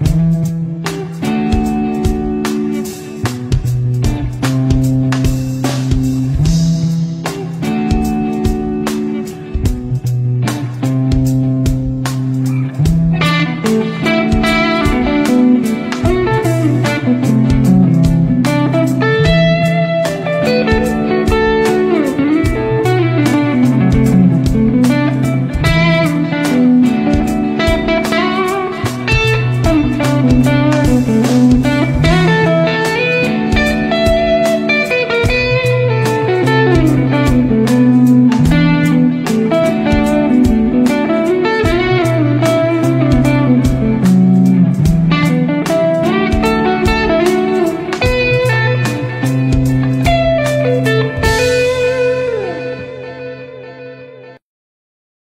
Mm-hmm.